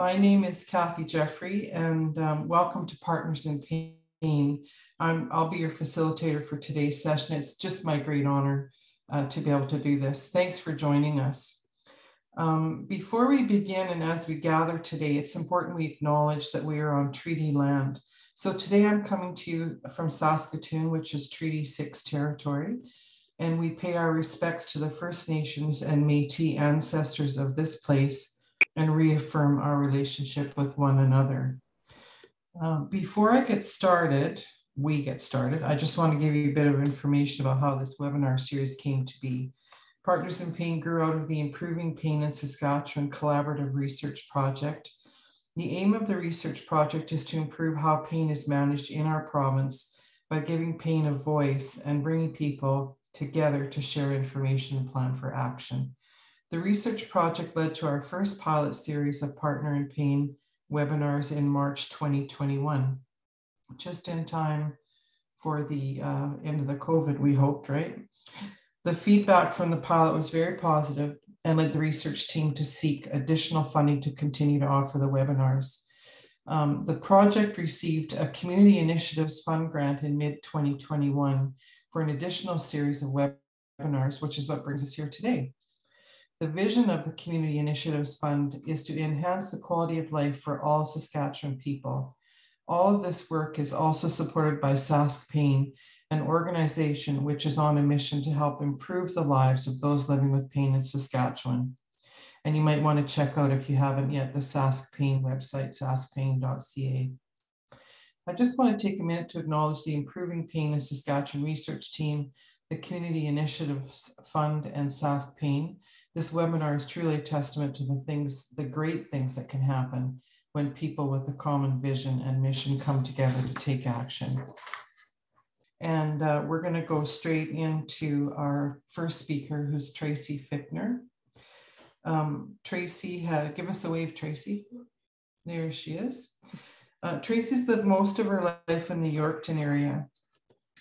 My name is Cathy Jeffery, and um, welcome to Partners in Pain. I'm, I'll be your facilitator for today's session. It's just my great honor uh, to be able to do this. Thanks for joining us. Um, before we begin and as we gather today, it's important we acknowledge that we are on treaty land. So today I'm coming to you from Saskatoon, which is Treaty 6 territory, and we pay our respects to the First Nations and Métis ancestors of this place and reaffirm our relationship with one another. Uh, before I get started, we get started, I just want to give you a bit of information about how this webinar series came to be. Partners in Pain grew out of the Improving Pain in Saskatchewan Collaborative Research Project. The aim of the research project is to improve how pain is managed in our province by giving pain a voice and bringing people together to share information and plan for action. The research project led to our first pilot series of Partner in Pain webinars in March 2021, just in time for the uh, end of the COVID, we hoped, right? The feedback from the pilot was very positive and led the research team to seek additional funding to continue to offer the webinars. Um, the project received a Community Initiatives Fund grant in mid 2021 for an additional series of webinars, which is what brings us here today. The vision of the Community Initiatives Fund is to enhance the quality of life for all Saskatchewan people. All of this work is also supported by Sask Pain, an organization which is on a mission to help improve the lives of those living with pain in Saskatchewan. And you might want to check out, if you haven't yet, the Sask Pain website, saskpain.ca. I just want to take a minute to acknowledge the Improving Pain in Saskatchewan research team, the Community Initiatives Fund, and Sask Pain this webinar is truly a testament to the things, the great things that can happen when people with a common vision and mission come together to take action. And uh, we're going to go straight into our first speaker, who's Tracy Fichtner. Um, Tracy, had, give us a wave, Tracy. There she is. Uh, Tracy's lived most of her life in the Yorkton area.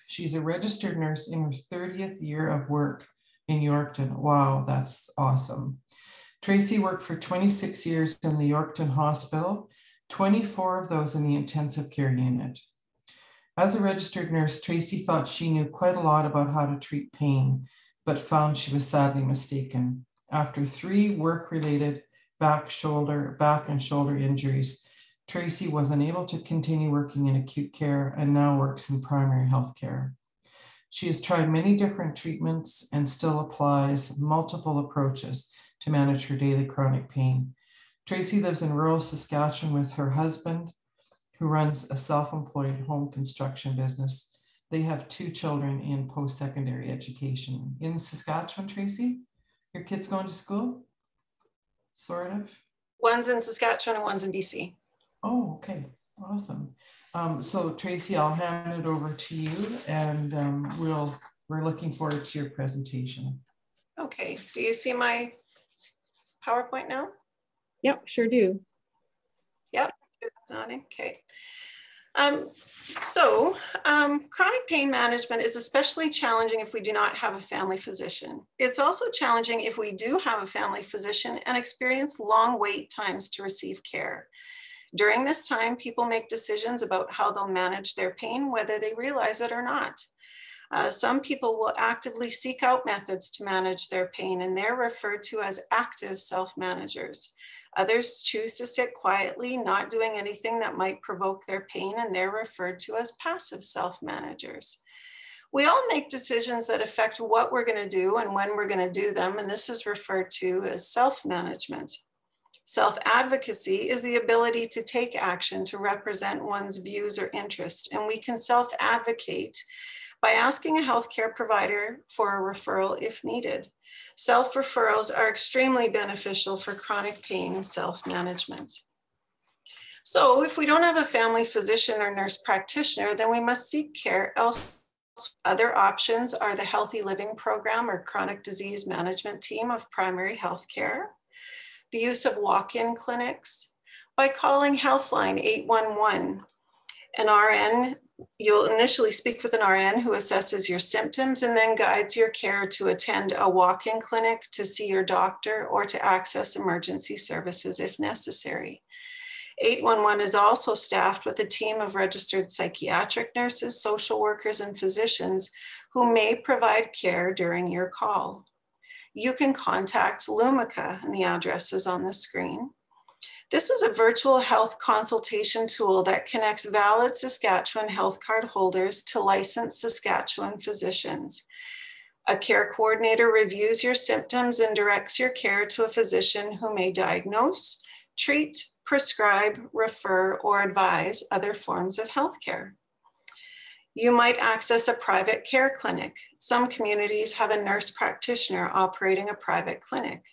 She's a registered nurse in her 30th year of work in Yorkton. Wow, that's awesome. Tracy worked for 26 years in the Yorkton Hospital, 24 of those in the intensive care unit. As a registered nurse, Tracy thought she knew quite a lot about how to treat pain, but found she was sadly mistaken. After three work-related back, shoulder, back and shoulder injuries, Tracy was unable to continue working in acute care and now works in primary health care. She has tried many different treatments and still applies multiple approaches to manage her daily chronic pain. Tracy lives in rural Saskatchewan with her husband, who runs a self employed home construction business. They have two children in post secondary education. In Saskatchewan, Tracy, your kids going to school? Sort of? One's in Saskatchewan and one's in BC. Oh, okay. Awesome. Um, so Tracy, I'll hand it over to you and um, we'll, we're looking forward to your presentation. Okay, do you see my PowerPoint now? Yep, sure do. Yep, okay. Um, so um, chronic pain management is especially challenging if we do not have a family physician. It's also challenging if we do have a family physician and experience long wait times to receive care. During this time, people make decisions about how they'll manage their pain, whether they realize it or not. Uh, some people will actively seek out methods to manage their pain, and they're referred to as active self managers. Others choose to sit quietly, not doing anything that might provoke their pain, and they're referred to as passive self managers. We all make decisions that affect what we're going to do and when we're going to do them, and this is referred to as self management. Self advocacy is the ability to take action to represent one's views or interests, and we can self advocate by asking a healthcare provider for a referral if needed. Self referrals are extremely beneficial for chronic pain and self management. So, if we don't have a family physician or nurse practitioner, then we must seek care elsewhere. Other options are the Healthy Living Program or Chronic Disease Management Team of Primary Health Care, the use of walk-in clinics by calling Healthline 811. An RN you'll initially speak with an RN who assesses your symptoms and then guides your care to attend a walk-in clinic to see your doctor or to access emergency services if necessary. 811 is also staffed with a team of registered psychiatric nurses, social workers, and physicians who may provide care during your call. You can contact Lumeca, and the address is on the screen. This is a virtual health consultation tool that connects valid Saskatchewan health card holders to licensed Saskatchewan physicians. A care coordinator reviews your symptoms and directs your care to a physician who may diagnose, treat, prescribe, refer, or advise other forms of healthcare. You might access a private care clinic. Some communities have a nurse practitioner operating a private clinic.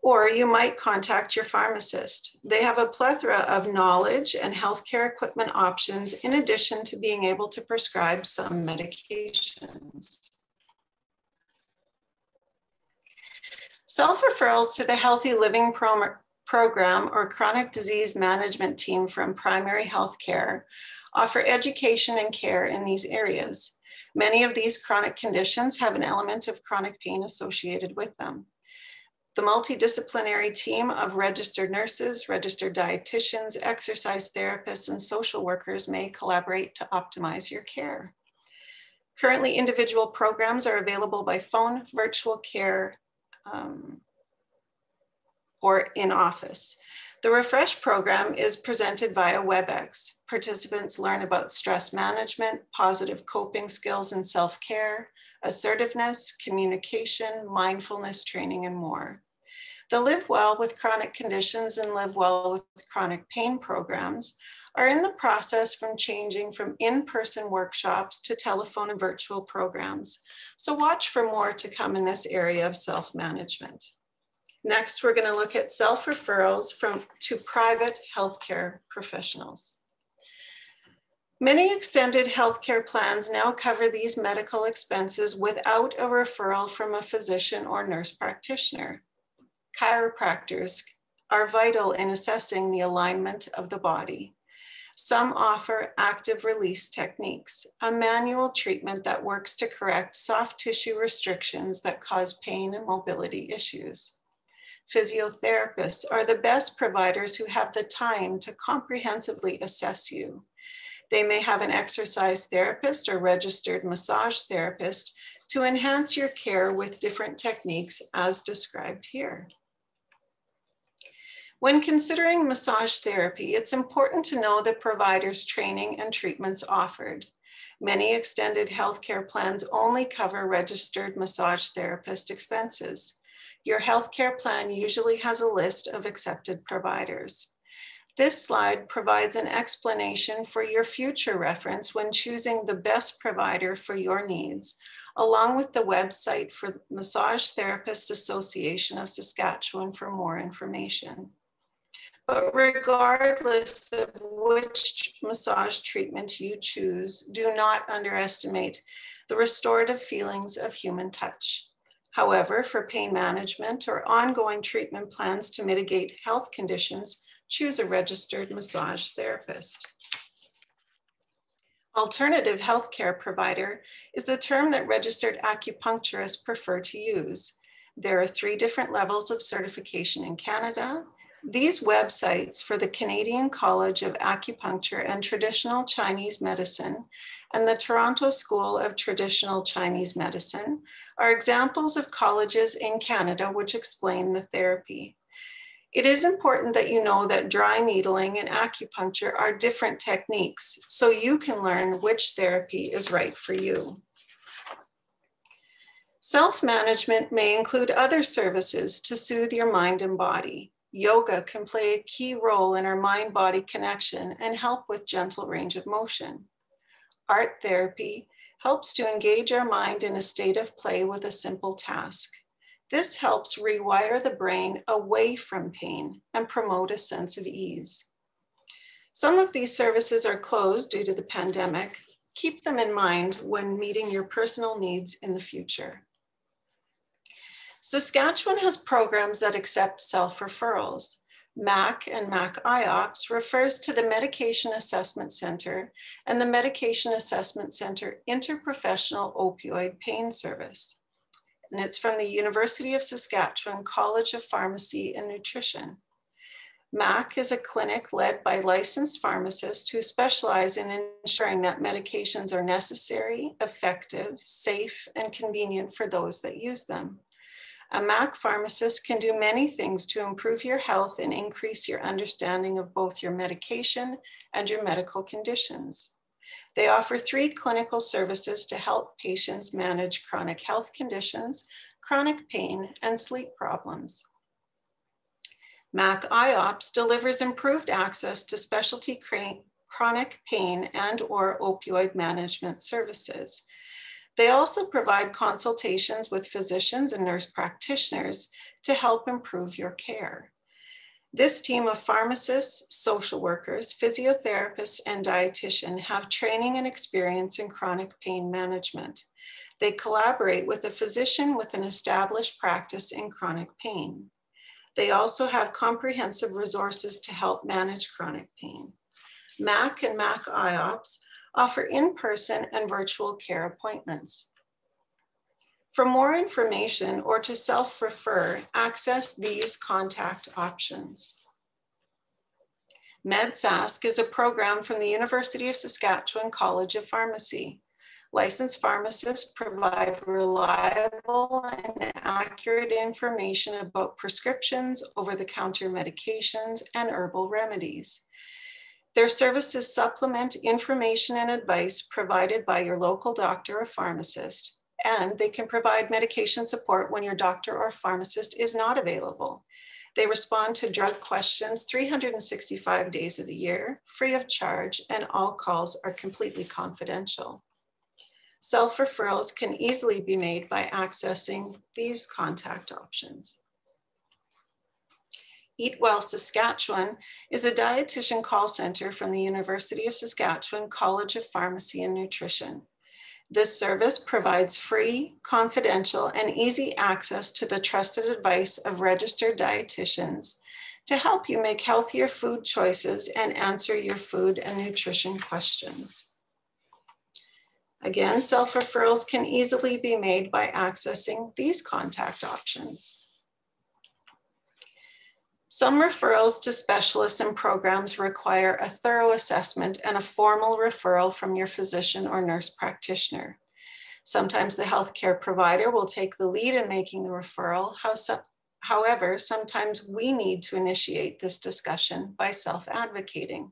Or you might contact your pharmacist. They have a plethora of knowledge and healthcare equipment options in addition to being able to prescribe some medications. Self-referrals to the Healthy Living Pro Program or Chronic Disease Management Team from Primary Health Care offer education and care in these areas. Many of these chronic conditions have an element of chronic pain associated with them. The multidisciplinary team of registered nurses, registered dietitians, exercise therapists, and social workers may collaborate to optimize your care. Currently, individual programs are available by phone, virtual care, um, or in office. The Refresh program is presented via WebEx. Participants learn about stress management, positive coping skills and self-care, assertiveness, communication, mindfulness training, and more. The Live Well with Chronic Conditions and Live Well with Chronic Pain programs are in the process from changing from in-person workshops to telephone and virtual programs. So watch for more to come in this area of self-management. Next, we're gonna look at self-referrals from to private healthcare professionals. Many extended healthcare plans now cover these medical expenses without a referral from a physician or nurse practitioner chiropractors are vital in assessing the alignment of the body. Some offer active release techniques, a manual treatment that works to correct soft tissue restrictions that cause pain and mobility issues. Physiotherapists are the best providers who have the time to comprehensively assess you. They may have an exercise therapist or registered massage therapist to enhance your care with different techniques as described here. When considering massage therapy, it's important to know the provider's training and treatments offered. Many extended healthcare plans only cover registered massage therapist expenses. Your healthcare plan usually has a list of accepted providers. This slide provides an explanation for your future reference when choosing the best provider for your needs, along with the website for Massage Therapist Association of Saskatchewan for more information. But regardless of which massage treatment you choose, do not underestimate the restorative feelings of human touch. However, for pain management or ongoing treatment plans to mitigate health conditions, choose a registered massage therapist. Alternative healthcare provider is the term that registered acupuncturists prefer to use. There are three different levels of certification in Canada, these websites for the Canadian College of Acupuncture and Traditional Chinese Medicine and the Toronto School of Traditional Chinese Medicine are examples of colleges in Canada which explain the therapy. It is important that you know that dry needling and acupuncture are different techniques, so you can learn which therapy is right for you. Self-management may include other services to soothe your mind and body. Yoga can play a key role in our mind body connection and help with gentle range of motion. Art therapy helps to engage our mind in a state of play with a simple task. This helps rewire the brain away from pain and promote a sense of ease. Some of these services are closed due to the pandemic. Keep them in mind when meeting your personal needs in the future. Saskatchewan has programs that accept self-referrals. MAC and MAC IOPS refers to the Medication Assessment Center and the Medication Assessment Center Interprofessional Opioid Pain Service. And it's from the University of Saskatchewan College of Pharmacy and Nutrition. MAC is a clinic led by licensed pharmacists who specialize in ensuring that medications are necessary, effective, safe, and convenient for those that use them. A MAC pharmacist can do many things to improve your health and increase your understanding of both your medication and your medical conditions. They offer three clinical services to help patients manage chronic health conditions, chronic pain, and sleep problems. MAC IOPS delivers improved access to specialty chronic pain and or opioid management services. They also provide consultations with physicians and nurse practitioners to help improve your care. This team of pharmacists, social workers, physiotherapists, and dietitian have training and experience in chronic pain management. They collaborate with a physician with an established practice in chronic pain. They also have comprehensive resources to help manage chronic pain. MAC and MAC IOPS offer in-person and virtual care appointments. For more information or to self-refer, access these contact options. MedSask is a program from the University of Saskatchewan College of Pharmacy. Licensed pharmacists provide reliable and accurate information about prescriptions, over-the-counter medications, and herbal remedies. Their services supplement information and advice provided by your local doctor or pharmacist, and they can provide medication support when your doctor or pharmacist is not available. They respond to drug questions 365 days of the year, free of charge, and all calls are completely confidential. Self-referrals can easily be made by accessing these contact options. Eat Well Saskatchewan is a dietitian call center from the University of Saskatchewan College of Pharmacy and Nutrition. This service provides free, confidential, and easy access to the trusted advice of registered dietitians to help you make healthier food choices and answer your food and nutrition questions. Again, self-referrals can easily be made by accessing these contact options. Some referrals to specialists and programs require a thorough assessment and a formal referral from your physician or nurse practitioner. Sometimes the healthcare provider will take the lead in making the referral. However, sometimes we need to initiate this discussion by self-advocating.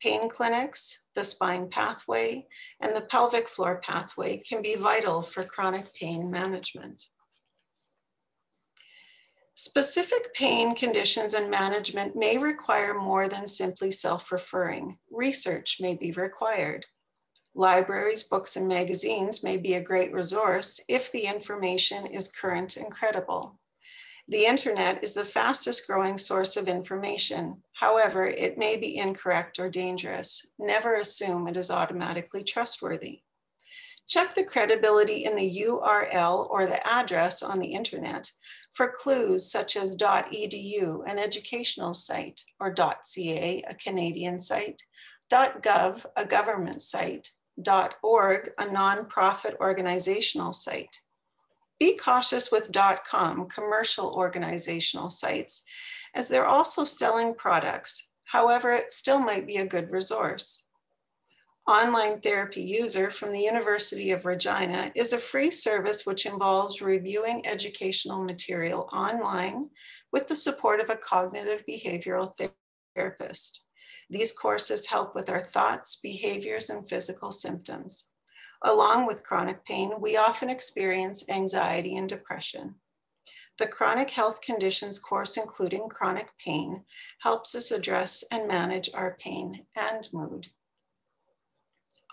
Pain clinics, the spine pathway, and the pelvic floor pathway can be vital for chronic pain management. Specific pain conditions and management may require more than simply self-referring. Research may be required. Libraries, books, and magazines may be a great resource if the information is current and credible. The internet is the fastest growing source of information. However, it may be incorrect or dangerous. Never assume it is automatically trustworthy. Check the credibility in the URL or the address on the internet for clues such as .edu, an educational site, or .ca, a Canadian site, .gov, a government site, .org, a nonprofit organizational site. Be cautious with .com, commercial organizational sites, as they're also selling products. However, it still might be a good resource. Online Therapy User from the University of Regina is a free service which involves reviewing educational material online with the support of a cognitive behavioral therapist. These courses help with our thoughts, behaviors, and physical symptoms. Along with chronic pain, we often experience anxiety and depression. The chronic health conditions course, including chronic pain, helps us address and manage our pain and mood.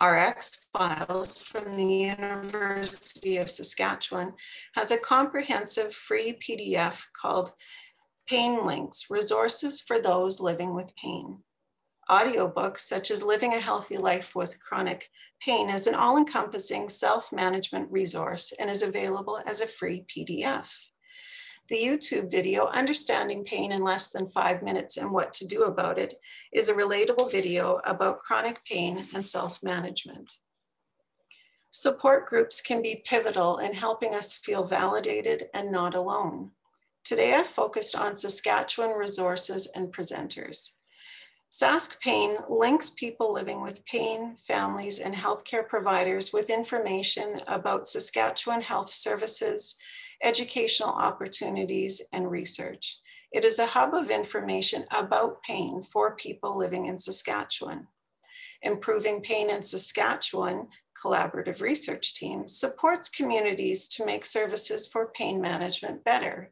RX Files from the University of Saskatchewan has a comprehensive free PDF called Pain Links, Resources for Those Living with Pain. Audiobooks such as Living a Healthy Life with Chronic Pain is an all-encompassing self-management resource and is available as a free PDF. The YouTube video, Understanding Pain in Less Than Five Minutes and What to Do About It, is a relatable video about chronic pain and self-management. Support groups can be pivotal in helping us feel validated and not alone. Today, I focused on Saskatchewan resources and presenters. Sask Pain links people living with pain, families, and healthcare providers with information about Saskatchewan health services, educational opportunities, and research. It is a hub of information about pain for people living in Saskatchewan. Improving Pain in Saskatchewan collaborative research team supports communities to make services for pain management better.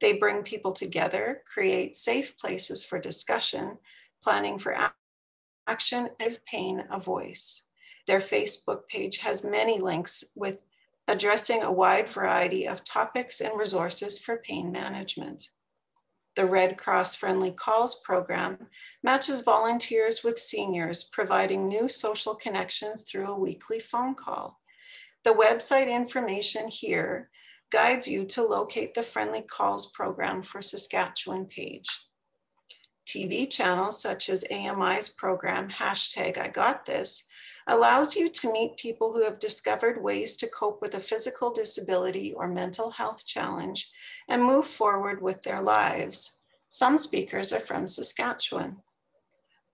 They bring people together, create safe places for discussion, planning for action, give pain a voice. Their Facebook page has many links with addressing a wide variety of topics and resources for pain management. The Red Cross Friendly Calls program matches volunteers with seniors, providing new social connections through a weekly phone call. The website information here guides you to locate the Friendly Calls program for Saskatchewan page. TV channels such as AMI's program, hashtag I Got This, allows you to meet people who have discovered ways to cope with a physical disability or mental health challenge and move forward with their lives. Some speakers are from Saskatchewan.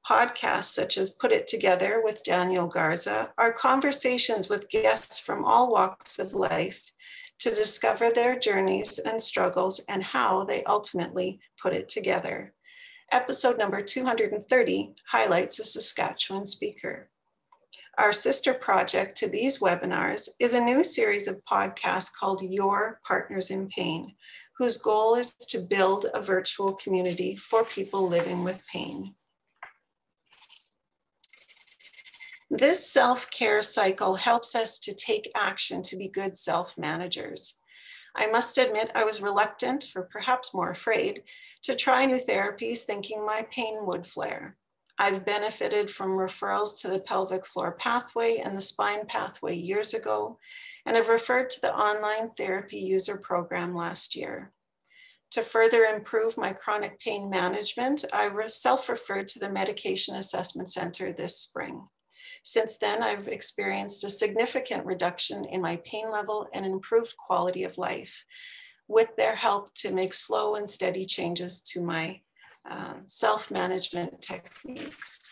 Podcasts such as Put It Together with Daniel Garza are conversations with guests from all walks of life to discover their journeys and struggles and how they ultimately put it together. Episode number 230 highlights a Saskatchewan speaker. Our sister project to these webinars is a new series of podcasts called Your Partners in Pain, whose goal is to build a virtual community for people living with pain. This self care cycle helps us to take action to be good self managers. I must admit, I was reluctant, or perhaps more afraid, to try new therapies, thinking my pain would flare. I've benefited from referrals to the pelvic floor pathway and the spine pathway years ago, and have referred to the online therapy user program last year. To further improve my chronic pain management, I self referred to the Medication Assessment Center this spring. Since then, I've experienced a significant reduction in my pain level and improved quality of life with their help to make slow and steady changes to my uh, self-management techniques.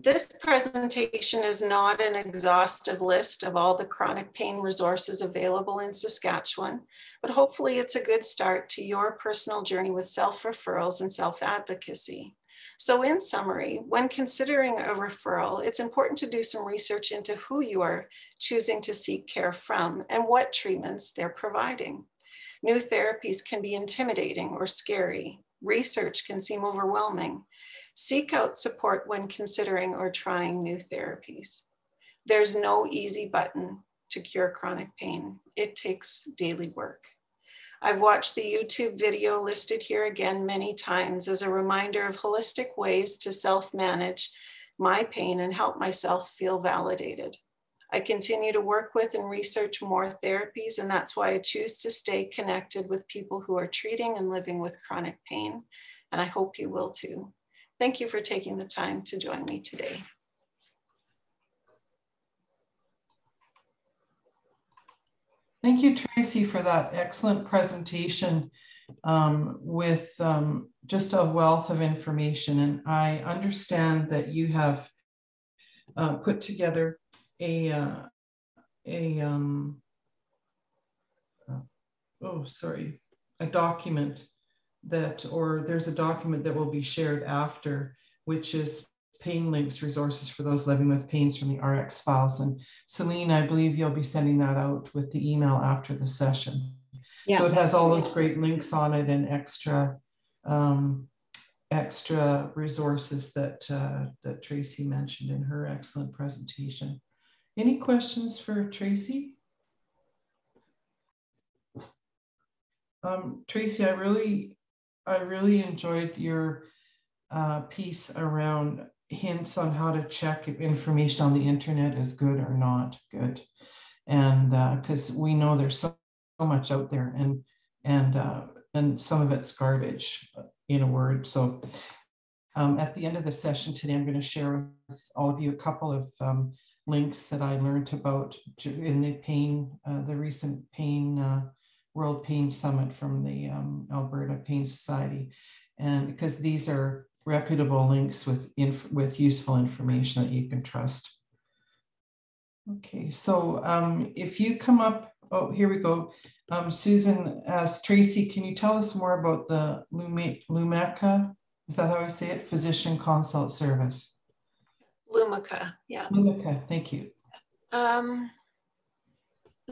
This presentation is not an exhaustive list of all the chronic pain resources available in Saskatchewan, but hopefully it's a good start to your personal journey with self-referrals and self-advocacy. So in summary, when considering a referral, it's important to do some research into who you are choosing to seek care from and what treatments they're providing. New therapies can be intimidating or scary. Research can seem overwhelming. Seek out support when considering or trying new therapies. There's no easy button to cure chronic pain. It takes daily work. I've watched the YouTube video listed here again many times as a reminder of holistic ways to self-manage my pain and help myself feel validated. I continue to work with and research more therapies, and that's why I choose to stay connected with people who are treating and living with chronic pain, and I hope you will too. Thank you for taking the time to join me today. Thank you, Tracy, for that excellent presentation um, with um, just a wealth of information. And I understand that you have uh, put together a, uh, a um, uh, oh, sorry, a document that, or there's a document that will be shared after, which is pain links resources for those living with pains from the RX files. And Celine, I believe you'll be sending that out with the email after the session. Yeah. So it has all those great links on it and extra um, extra resources that uh, that Tracy mentioned in her excellent presentation. Any questions for Tracy? Um, Tracy, I really, I really enjoyed your uh, piece around hints on how to check if information on the internet is good or not good. And because uh, we know there's so much out there and and uh, and some of it's garbage in a word. So um, at the end of the session today, I'm going to share with all of you a couple of um, links that I learned about in the pain, uh, the recent pain, uh, World Pain Summit from the um, Alberta Pain Society. And because these are reputable links with, inf with useful information that you can trust. Okay, so um, if you come up, oh, here we go. Um, Susan asks, Tracy, can you tell us more about the Lumaka? Is that how I say it? Physician consult service. Lumaka, yeah. Lumaka, thank you. Um,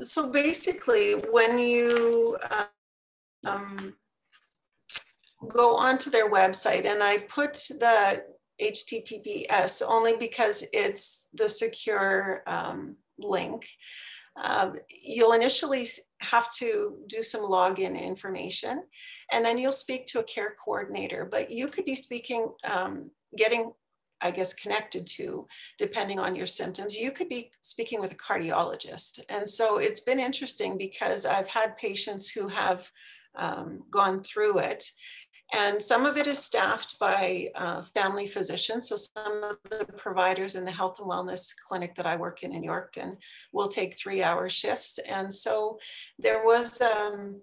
so basically, when you uh, um, go onto their website, and I put the HTTPS only because it's the secure um, link. Um, you'll initially have to do some login information and then you'll speak to a care coordinator, but you could be speaking, um, getting, I guess, connected to, depending on your symptoms, you could be speaking with a cardiologist. And so it's been interesting because I've had patients who have um, gone through it and some of it is staffed by uh, family physicians. So some of the providers in the health and wellness clinic that I work in in Yorkton will take three hour shifts. And so there was um,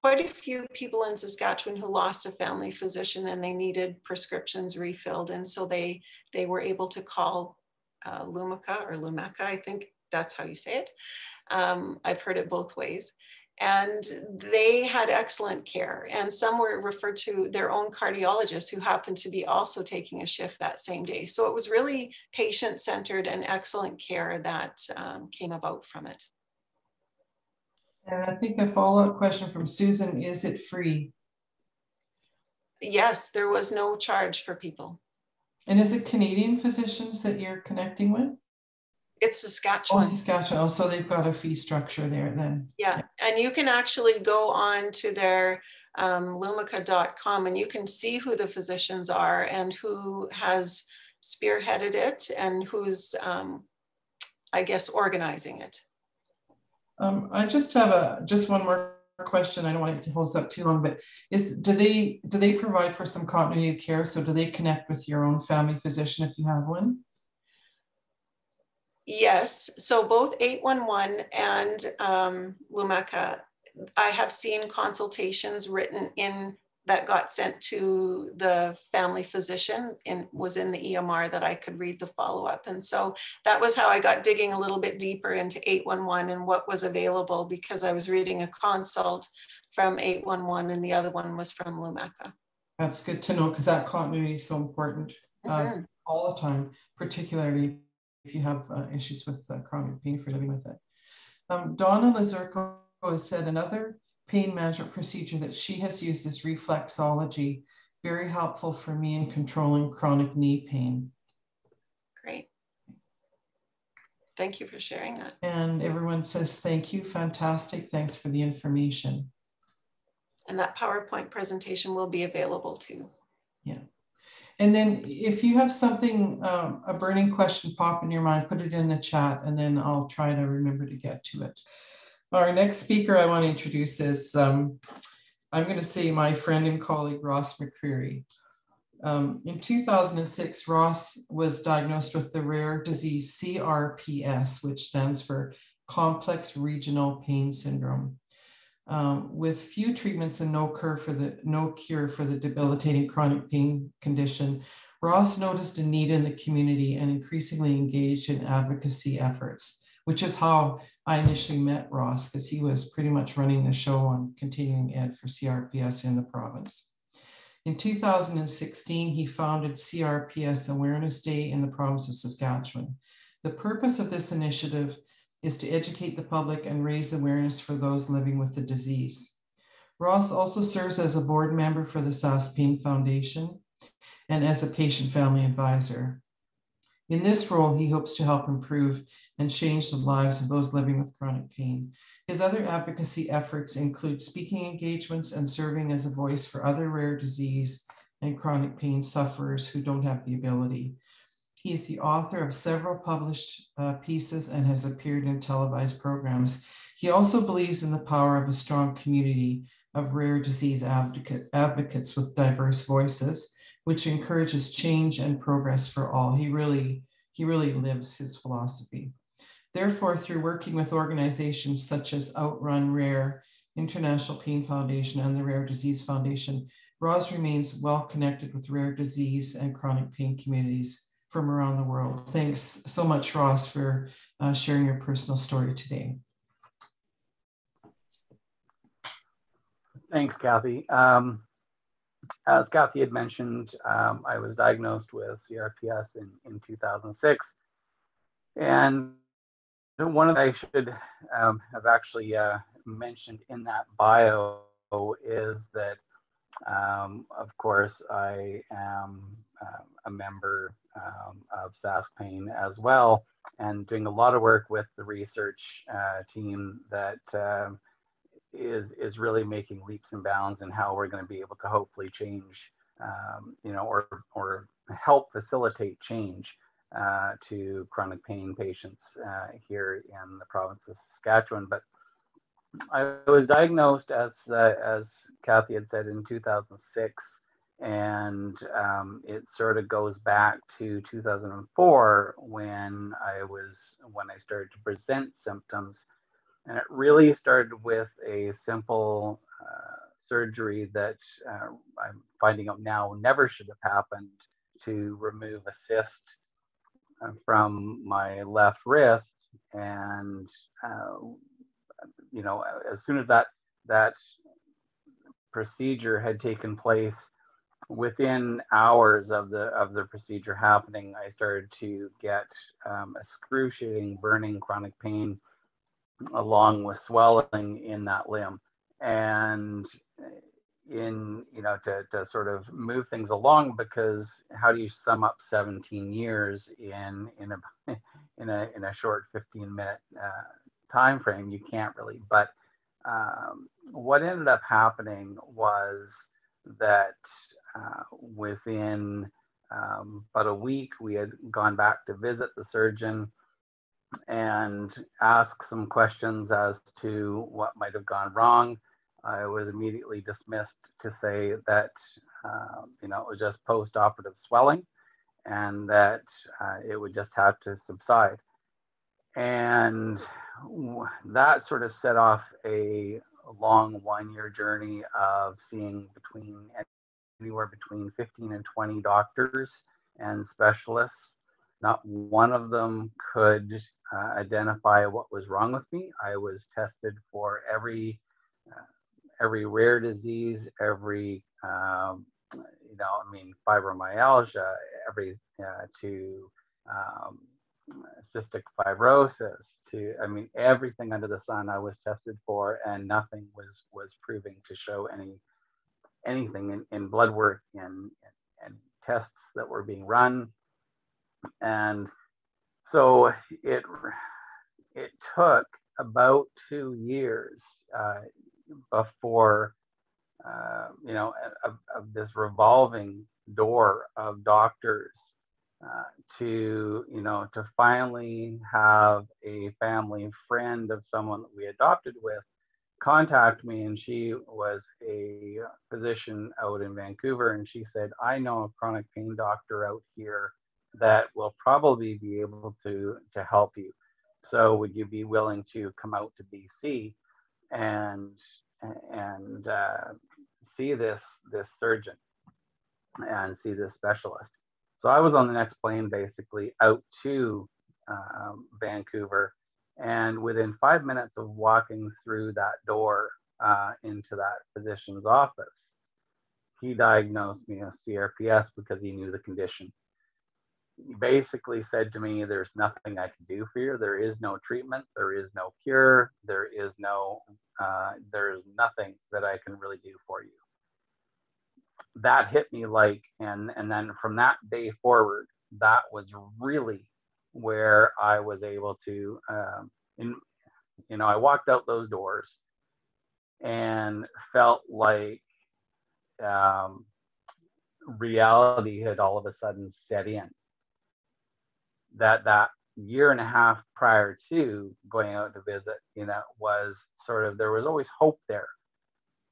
quite a few people in Saskatchewan who lost a family physician and they needed prescriptions refilled. And so they, they were able to call uh, Lumeca or Lumaka, I think that's how you say it. Um, I've heard it both ways and they had excellent care. And some were referred to their own cardiologist who happened to be also taking a shift that same day. So it was really patient centered and excellent care that um, came about from it. And I think a follow up question from Susan is it free? Yes, there was no charge for people. And is it Canadian physicians that you're connecting with? It's Saskatchewan. Oh, Saskatchewan. Oh, so they've got a fee structure there then. Yeah. And you can actually go on to their um, lumeca.com and you can see who the physicians are and who has spearheaded it and who's, um, I guess, organizing it. Um, I just have a just one more question. I don't want it to hold us up too long, but is do they do they provide for some continuity of care? So do they connect with your own family physician if you have one? Yes, so both 811 and um, Lumaka, I have seen consultations written in that got sent to the family physician and was in the EMR that I could read the follow-up. And so that was how I got digging a little bit deeper into 811 and what was available because I was reading a consult from 811 and the other one was from Lumaka. That's good to know because that continuity is so important uh, mm -hmm. all the time, particularly if you have uh, issues with uh, chronic pain for living with it. Um, Donna Lazurko has said another pain management procedure that she has used is reflexology, very helpful for me in controlling chronic knee pain. Great. Thank you for sharing that. And everyone says, thank you, fantastic, thanks for the information. And that PowerPoint presentation will be available too. Yeah. And then if you have something, um, a burning question pop in your mind, put it in the chat and then I'll try to remember to get to it. Our next speaker I want to introduce is, um, I'm going to say my friend and colleague, Ross McCreery. Um, in 2006, Ross was diagnosed with the rare disease CRPS, which stands for Complex Regional Pain Syndrome. Um, with few treatments and no cure for the no cure for the debilitating chronic pain condition, Ross noticed a need in the community and increasingly engaged in advocacy efforts, which is how I initially met Ross because he was pretty much running the show on continuing ed for CRPS in the province. In 2016, he founded CRPS Awareness Day in the province of Saskatchewan. The purpose of this initiative is to educate the public and raise awareness for those living with the disease. Ross also serves as a board member for the Sask Pain Foundation and as a patient family advisor. In this role, he hopes to help improve and change the lives of those living with chronic pain. His other advocacy efforts include speaking engagements and serving as a voice for other rare disease and chronic pain sufferers who don't have the ability He is the author of several published uh, pieces and has appeared in televised programs. He also believes in the power of a strong community of rare disease advocate, advocates with diverse voices, which encourages change and progress for all. He really, he really lives his philosophy. Therefore, through working with organizations such as Outrun Rare, International Pain Foundation, and the Rare Disease Foundation, Ross remains well connected with rare disease and chronic pain communities from around the world. Thanks so much, Ross, for uh, sharing your personal story today. Thanks, Cathy. Um, as Cathy had mentioned, um, I was diagnosed with CRPS in, in 2006. And one of the I should um, have actually uh, mentioned in that bio is that, um, of course, I am uh, a member um, of Sask Pain as well, and doing a lot of work with the research uh, team that uh, is is really making leaps and bounds in how we're going to be able to hopefully change, um, you know, or or help facilitate change uh, to chronic pain patients uh, here in the province of Saskatchewan. But I was diagnosed as uh, as Cathy had said in 2006, and um, it sort of goes back to 2004 when I was when I started to present symptoms and it really started with a simple uh, surgery that uh, I'm finding out now never should have happened to remove a cyst uh, from my left wrist. And, uh, you know, as soon as that, that procedure had taken place, within hours of the of the procedure happening, I started to get um, excruciating burning chronic pain along with swelling in that limb. And in, you know, to, to sort of move things along because how do you sum up 17 years in, in a, in a, in a short 15 minute uh, time frame? You can't really, but um, what ended up happening was that uh, within um, about a week, we had gone back to visit the surgeon and ask some questions as to what might have gone wrong. I was immediately dismissed to say that, uh, you know, it was just post-operative swelling and that uh, it would just have to subside. And that sort of set off a long one-year journey of seeing between anywhere between 15 and 20 doctors and specialists. Not one of them could uh, identify what was wrong with me. I was tested for every uh, every rare disease, every um, you know, I mean, fibromyalgia, every uh, to um, cystic fibrosis, to I mean, everything under the sun I was tested for, and nothing was was proving to show any anything in, in blood work and, and tests that were being run, and so it it took about two years uh, before uh, you know of, of, this revolving door of doctors uh, to you know to finally have a family friend of someone that we adopted with contact me and she was a physician out in Vancouver and she said I know a chronic pain doctor out here that will probably be able to to help you. So would you be willing to come out to BC and and uh, see this this surgeon and see this specialist? So I was on the next plane basically out to um, Vancouver, and within five minutes of walking through that door uh, into that physician's office, he diagnosed me as CRPS because he knew the condition basically said to me, There's nothing I can do for you. There is no treatment. There is no cure. There is no, uh, there is nothing that I can really do for you. That hit me like, and, and then from that day forward, that was really where I was able to, um, in, you know, I walked out those doors and felt like um, reality had all of a sudden set in that that year and a half prior to going out to visit, you know, was sort of there was always hope there,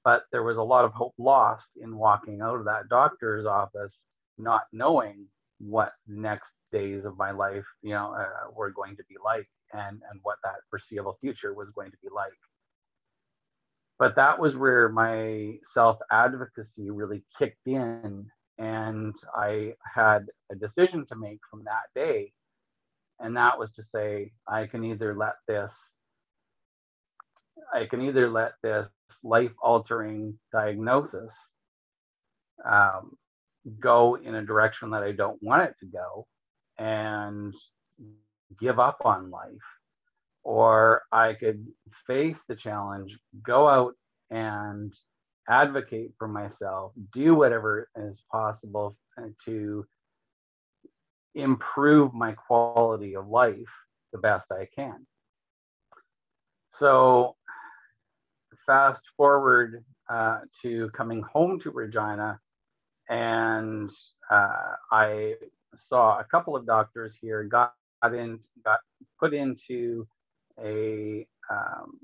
but there was a lot of hope lost in walking out of that doctor's office not knowing what next days of my life, you know, uh, were going to be like, and and what that foreseeable future was going to be like. But that was where my self advocacy really kicked in, and I had a decision to make from that day, and that was to say I can either let this I can either let this life altering diagnosis um, go in a direction that I don't want it to go and give up on life, or I could face the challenge, go out and advocate for myself, do whatever is possible to improve my quality of life the best I can. So, fast forward uh, to coming home to Regina and uh, I saw a couple of doctors here, got, in, got put into a um,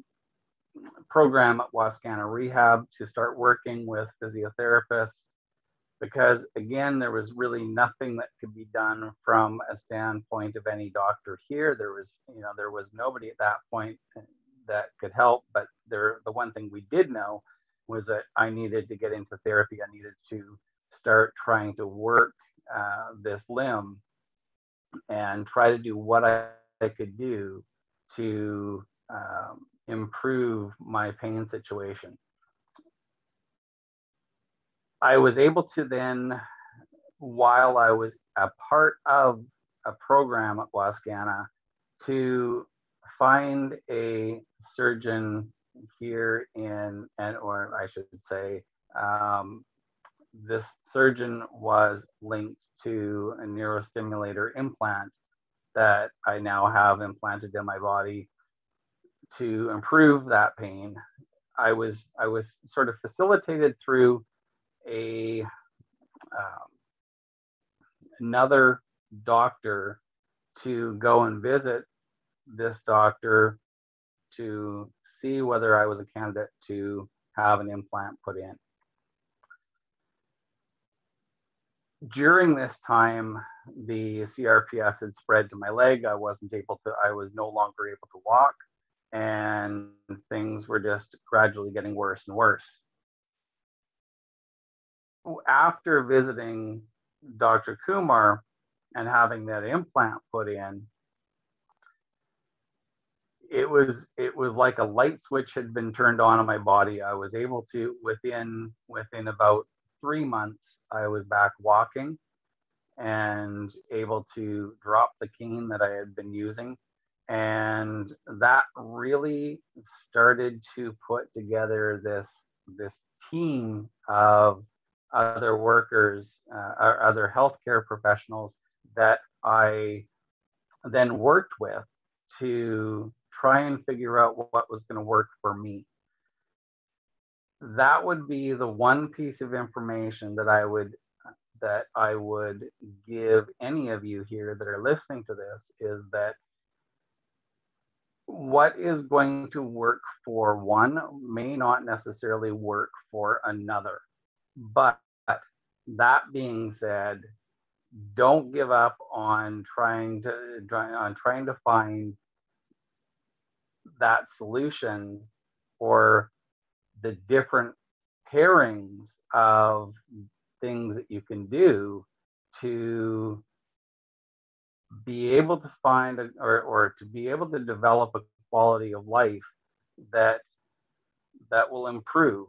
program at Wascana Rehab to start working with physiotherapists because again, there was really nothing that could be done from a standpoint of any doctor here. There was, you know, there was nobody at that point that could help. But there, the one thing we did know was that I needed to get into therapy. I needed to start trying to work uh, this limb and try to do what I, I could do to um, improve my pain situation. I was able to then, while I was a part of a program at Wascana, to find a surgeon here in, and or I should say, um, this surgeon was linked to a neurostimulator implant that I now have implanted in my body to improve that pain. I was I was sort of facilitated through a um, another doctor to go and visit this doctor to see whether I was a candidate to have an implant put in. during this time, the CRPS had spread to my leg. I wasn't able to, I was no longer able to walk, and things were just gradually getting worse and worse. After visiting Dr. Kumar and having that implant put in, it was it was like a light switch had been turned on in my body. I was able to within within about three months I was back walking and able to drop the cane that I had been using. And that really started to put together this, this team of other workers, uh, or other healthcare professionals that I then worked with to try and figure out what was going to work for me that would be the one piece of information that I would that I would give any of you here that are listening to this is that what is going to work for one may not necessarily work for another. But that being said, don't give up on trying to on trying to find that solution or the different pairings of things that you can do to be able to find a, or, or to be able to develop a quality of life that that will improve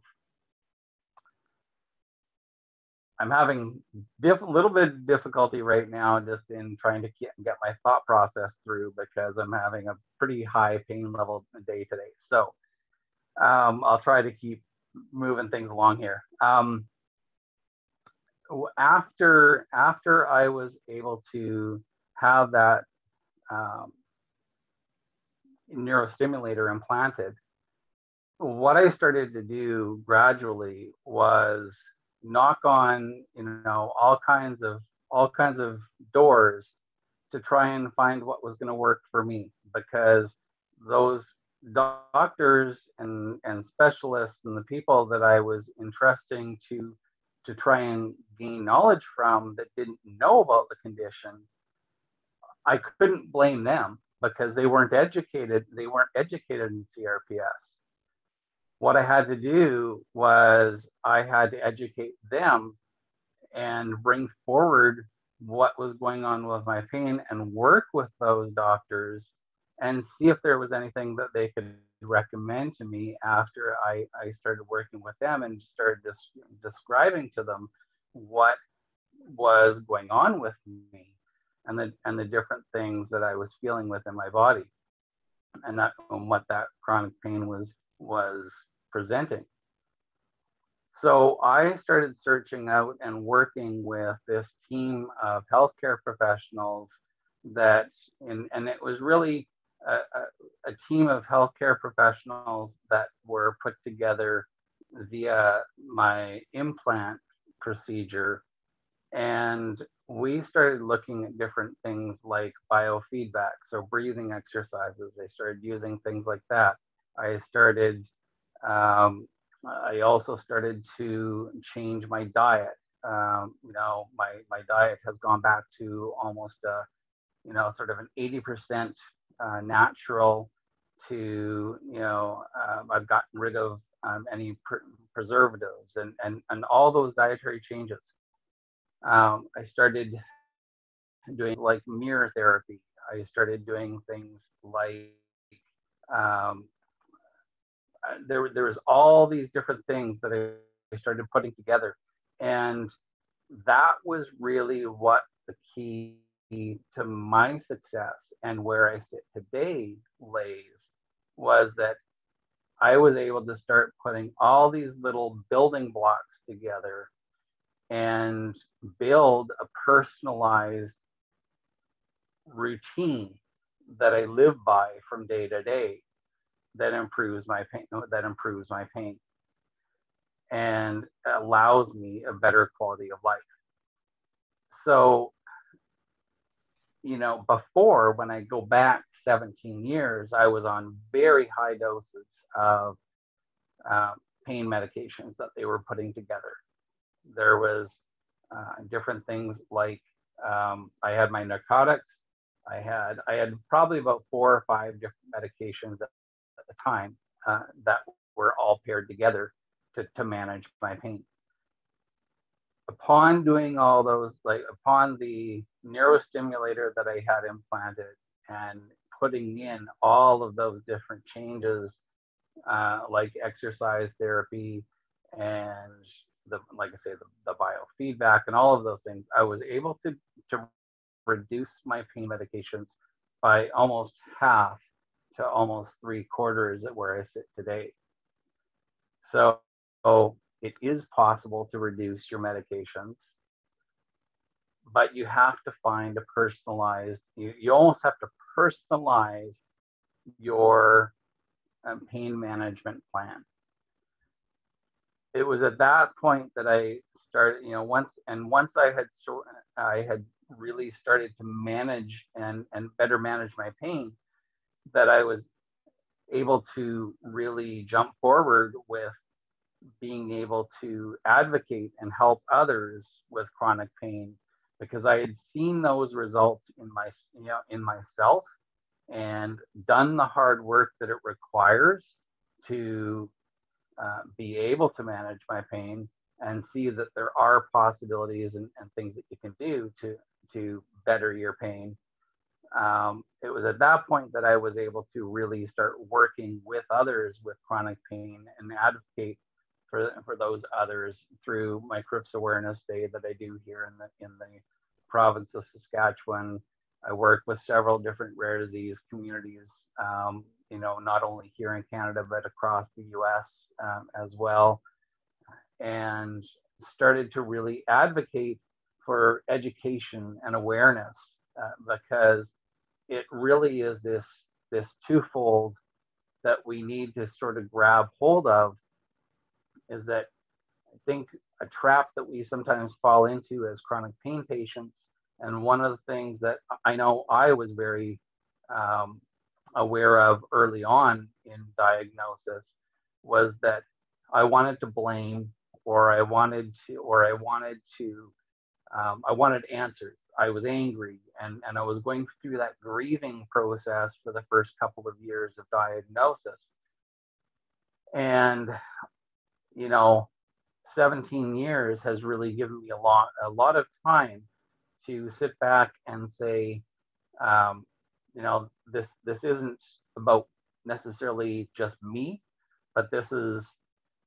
i'm having a little bit of difficulty right now just in trying to get, get my thought process through because i'm having a pretty high pain level day today so um, I'll try to keep moving things along here. Um, after after I was able to have that um, neurostimulator implanted, what I started to do gradually was knock on you know all kinds of all kinds of doors to try and find what was going to work for me because those doctors and, and specialists and the people that I was entrusting to to try and gain knowledge from that didn't know about the condition, I couldn't blame them because they weren't educated. They weren't educated in CRPS. What I had to do was I had to educate them and bring forward what was going on with my pain and work with those doctors and see if there was anything that they could recommend to me after I, I started working with them and started des- describing to them what was going on with me and the and the different things that I was feeling within my body. And that and what that chronic pain was was presenting. So I started searching out and working with this team of healthcare professionals that, and, and it was really a, a, team of healthcare professionals that were put together via my implant procedure. And we started looking at different things like biofeedback, so breathing exercises. I started using things like that. I started um, I also started to change my diet. Um, you know, my my diet has gone back to almost a, you know, sort of an 80% uh, natural to, you know, um, I've gotten rid of um, any pr- preservatives and, and, and all those dietary changes. Um, I started doing like mirror therapy. I started doing things like um, there, there was all these different things that I started putting together. And that was really what the key to my success and where I sit today lays was that I was able to start putting all these little building blocks together and build a personalized routine that I live by from day to day that improves my pain that improves my pain and allows me a better quality of life. So you know before when i go back 17 years i was on very high doses of uh, pain medications that they were putting together. There was uh, different things like um, i had my narcotics. I had i had probably about four or five different medications that at the time uh, that were all paired together to, to manage my pain. Upon doing all those, like upon the neurostimulator that I had implanted and putting in all of those different changes, uh, like exercise therapy and the, like I say, the, the biofeedback and all of those things, I was able to, to reduce my pain medications by almost half to almost three quarters at where I sit today. So, so it is possible to reduce your medications, but you have to find a personalized, you, you almost have to personalize your um, pain management plan. It was at that point that I started, you know, once and once I had I had really started to manage and and better manage my pain, that I was able to really jump forward with being able to advocate and help others with chronic pain because I had seen those results in my you know in myself and done the hard work that it requires to uh, be able to manage my pain and see that there are possibilities and, and things that you can do to to better your pain um, it was at that point that I was able to really start working with others with chronic pain and advocate for, for those others through my CRPS Awareness Day that I do here in the, in the province of Saskatchewan. I work with several different rare disease communities, um, you know, not only here in Canada, but across the US um, as well. And started to really advocate for education and awareness uh, because it really is this this twofold that we need to sort of grab hold of is that I think a trap that we sometimes fall into as chronic pain patients And one of the things that I know I was very um, aware of early on in diagnosis was that I wanted to blame or I wanted to or I wanted to um, I wanted answers. I was angry and, and I was going through that grieving process for the first couple of years of diagnosis. And you know, 17 years has really given me a lot a lot of time to sit back and say, um, you know, this this isn't about necessarily just me, but this is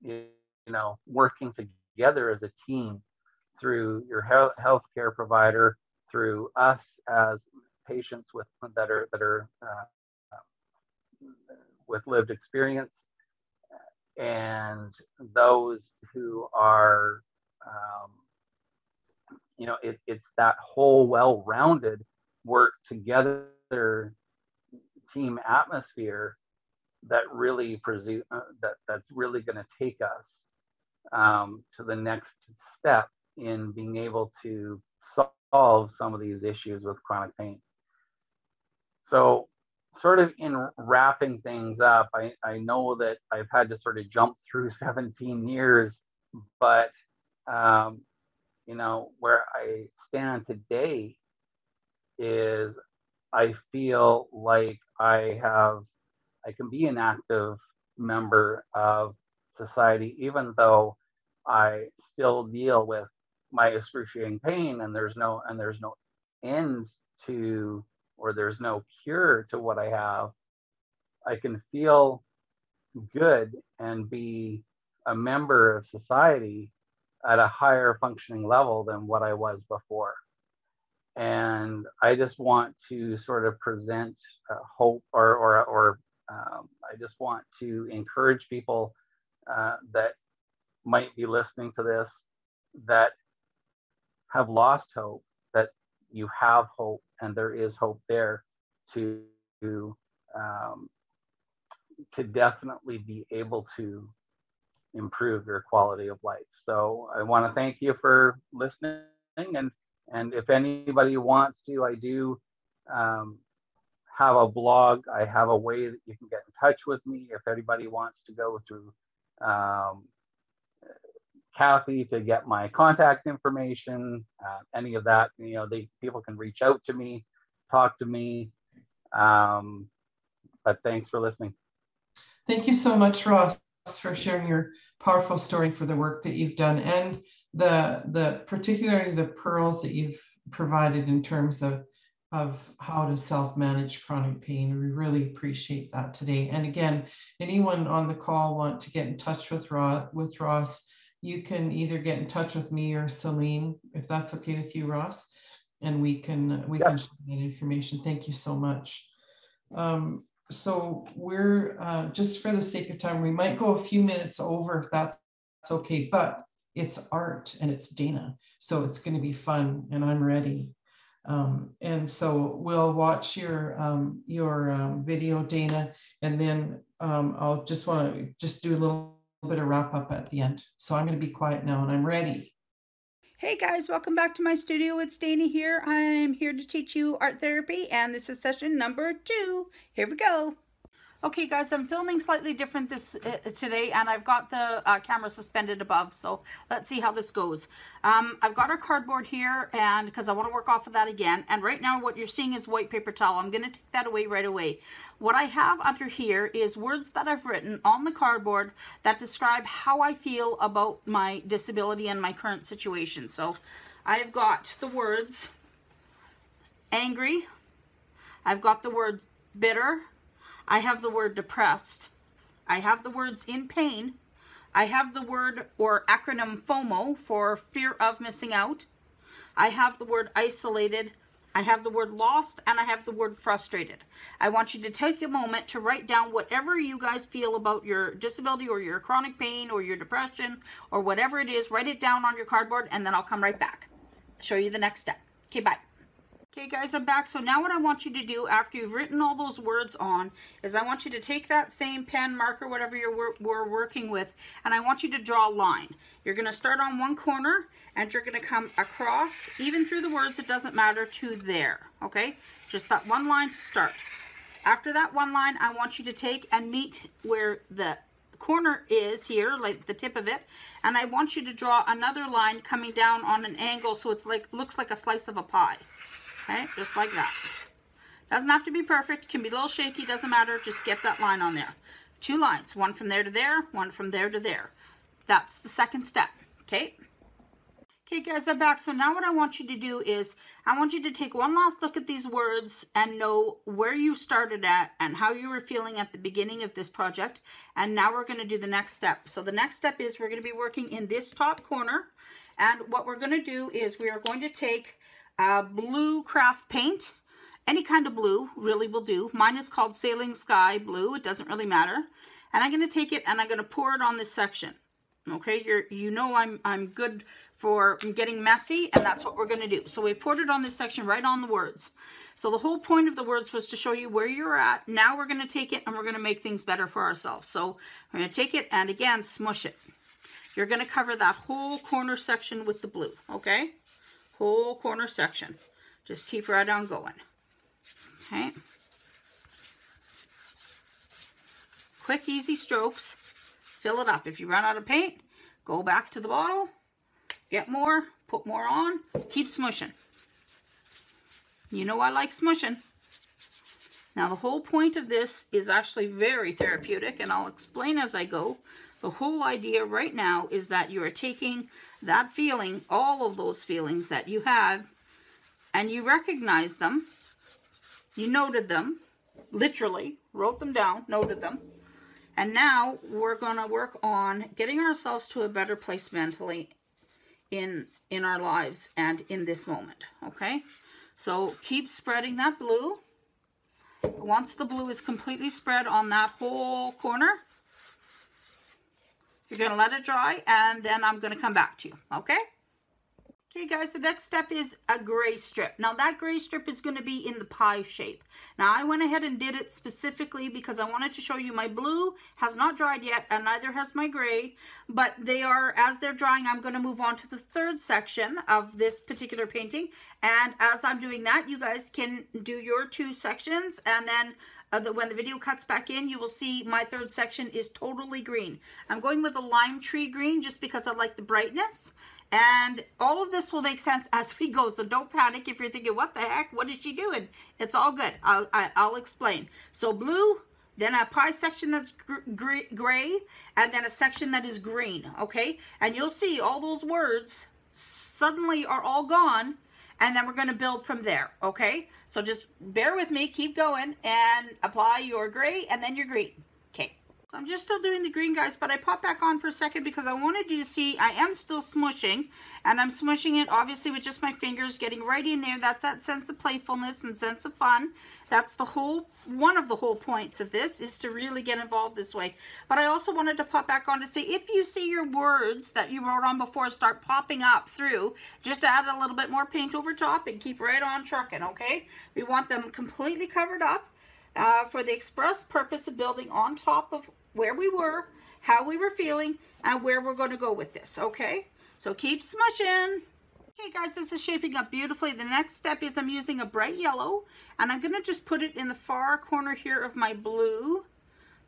you know working together as a team through your health healthcare provider, through us as patients with that are that are uh, with lived experience, and those who are um, you know it, it's that whole well-rounded work together team atmosphere that really presu- uh, that that's really going to take us um, to the next step in being able to solve some of these issues with chronic pain. So, sort of in wrapping things up, I, I know that I've had to sort of jump through 17 years, but um, you know, where I stand today is I feel like I have, I can be an active member of society, even though I still deal with my excruciating pain and there's no, and there's no end to, or there's no cure to what I have. I can feel good and be a member of society at a higher functioning level than what I was before. And I just want to sort of present uh, hope or, or, or um, I just want to encourage people uh, that might be listening to this that have lost hope, that you have hope and there is hope there to, to, um, to definitely be able to improve your quality of life. So I want to thank you for listening. And, and if anybody wants to, I do um, have a blog. I have a way that you can get in touch with me. If anybody wants to go through um, Cathy to get my contact information, uh, any of that, you know, they people can reach out to me, talk to me. Um, but thanks for listening. Thank you so much, Ross, for sharing your powerful story for the work that you've done and the the particularly the pearls that you've provided in terms of of how to self-manage chronic pain. We really appreciate that today. And again, anyone on the call want to get in touch with Ross, with Ross, you can either get in touch with me or Celine, if that's okay with you, Ross, and we can we yep. can share that information. Thank you so much. Um, so we're uh, just for the sake of time, we might go a few minutes over if that's, that's okay, but it's art and it's Dayna. So it's going to be fun and I'm ready. Um, and so we'll watch your um, your um, video, Dayna, and then um, I'll just want to just do a little bit of wrap up at the end. So I'm going to be quiet now and I'm ready. Hey guys, welcome back to my studio. It's Dayna here. I'm here to teach you art therapy and this is session number two. Here we go. Okay guys, I'm filming slightly different this uh, today and I've got the uh, camera suspended above, so let's see how this goes. Um, I've got our cardboard here and because I want to work off of that again and right now what you're seeing is white paper towel. I'm going to take that away right away. What I have under here is words that I've written on the cardboard that describe how I feel about my disability and my current situation. So I've got the words angry, I've got the word bitter, I have the word depressed. I have the words in pain. I have the word or acronym FOMO for fear of missing out. I have the word isolated. I have the word lost and I have the word frustrated. I want you to take a moment to write down whatever you guys feel about your disability or your chronic pain or your depression or whatever it is. Write it down on your cardboard and then I'll come right back. Show you the next step. Okay, bye. Okay guys, I'm back. So now what I want you to do after you've written all those words on is I want you to take that same pen, marker, whatever you're we're working with, and I want you to draw a line. You're going to start on one corner and you're going to come across, even through the words, it doesn't matter, to there. Okay, just that one line to start. After that one line, I want you to take and meet where the corner is here, like the tip of it, and I want you to draw another line coming down on an angle so it's like looks like a slice of a pie. Okay, just like that. Doesn't have to be perfect, can be a little shaky, doesn't matter, just get that line on there. Two lines, one from there to there, one from there to there. That's the second step, okay? Okay guys, I'm back. So now what I want you to do is, I want you to take one last look at these words and know where you started at and how you were feeling at the beginning of this project. And now we're gonna do the next step. So the next step is we're gonna be working in this top corner. And what we're gonna do is we are going to take uh, blue craft paint. Any kind of blue really will do. Mine is called Sailing Sky Blue. It doesn't really matter. And I'm going to take it and I'm going to pour it on this section. Okay, you're, you know I'm, I'm good for getting messy and that's what we're going to do. So we've poured it on this section right on the words. So the whole point of the words was to show you where you're at. Now we're going to take it and we're going to make things better for ourselves. So we're going to take it and again, smush it. You're going to cover that whole corner section with the blue, okay? Whole corner section. Just keep right on going. Okay. Quick, easy strokes. Fill it up. If you run out of paint, go back to the bottle, get more, put more on, keep smushing. You know I like smushing. Now the whole point of this is actually very therapeutic and I'll explain as I go. The whole idea right now is that you are taking that feeling, all of those feelings that you had, and you recognize them, you noted them, literally, wrote them down, noted them, and now we're going to work on getting ourselves to a better place mentally in in our lives and in this moment, okay? So keep spreading that blue. Once the blue is completely spread on that whole corner, you're going to let it dry and then I'm going to come back to you, okay? Okay guys, the next step is a gray strip. Now that gray strip is going to be in the pie shape. Now I went ahead and did it specifically because I wanted to show you my blue has not dried yet and neither has my gray. But they are, as they're drying, I'm going to move on to the third section of this particular painting. And as I'm doing that, you guys can do your two sections and then uh, the, when the video cuts back in, you will see my third section is totally green. I'm going with a lime tree green just because I like the brightness. And all of this will make sense as we go. So don't panic if you're thinking, what the heck? What is she doing? It's all good. I'll, I, i will explain. So blue, then a pie section that's gr gray, and then a section that is green, okay? And you'll see all those words suddenly are all gone and then we're going to build from there, okay? So just bear with me, keep going, and apply your gray and then your green. I'm just still doing the green, guys, but I pop back on for a second because I wanted you to see I am still smushing, and I'm smushing it, obviously, with just my fingers, getting right in there. That's that sense of playfulness and sense of fun. That's the whole, one of the whole points of this is to really get involved this way. But I also wanted to pop back on to say, if you see your words that you wrote on before start popping up through, just add a little bit more paint over top and keep right on trucking, okay? We want them completely covered up uh, for the express purpose of building on top of where we were, how we were feeling, and where we're going to go with this, okay? So keep smushing. Okay guys, this is shaping up beautifully. The next step is I'm using a bright yellow and I'm gonna just put it in the far corner here of my blue.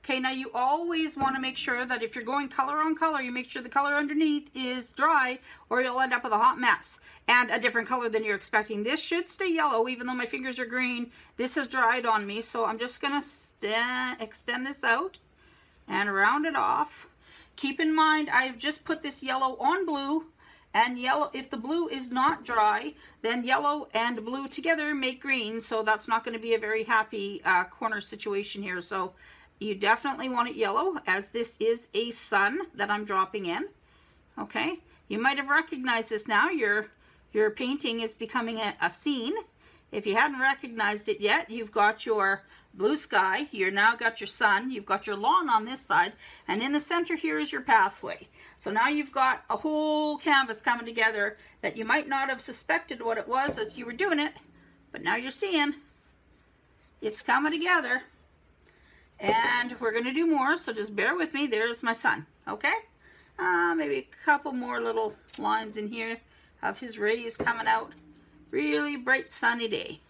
Okay, now you always wanna make sure that if you're going color on color, you make sure the color underneath is dry or you'll end up with a hot mess and a different color than you're expecting. This should stay yellow even though my fingers are green. This has dried on me, so I'm just gonna extend this out and round it off. Keep in mind, I've just put this yellow on blue and yellow if the blue is not dry then yellow and blue together make green so that's not going to be a very happy uh, corner situation here. So you definitely want it yellow as this is a sun that I'm dropping in. Okay? You might have recognized this now your your painting is becoming a, a scene. If you hadn't recognized it yet you've got your blue sky you're now got your sun you've got your lawn on this side and in the center here is your pathway so now you've got a whole canvas coming together that you might not have suspected what it was as you were doing it, but now you're seeing it's coming together. And we're going to do more, so just bear with me. There's my sun, okay? Uh, maybe a couple more little lines in here of his rays coming out. Really bright sunny day,